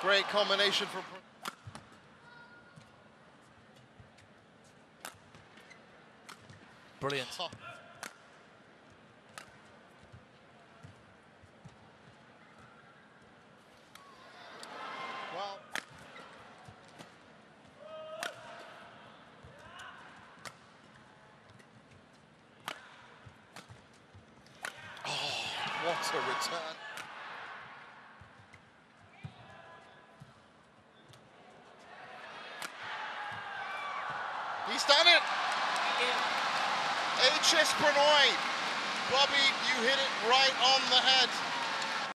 Great combination for. Brilliant. Oh. Well. Oh, what a return. He's done it. HS Prannoy. Bobby, you hit it right on the head.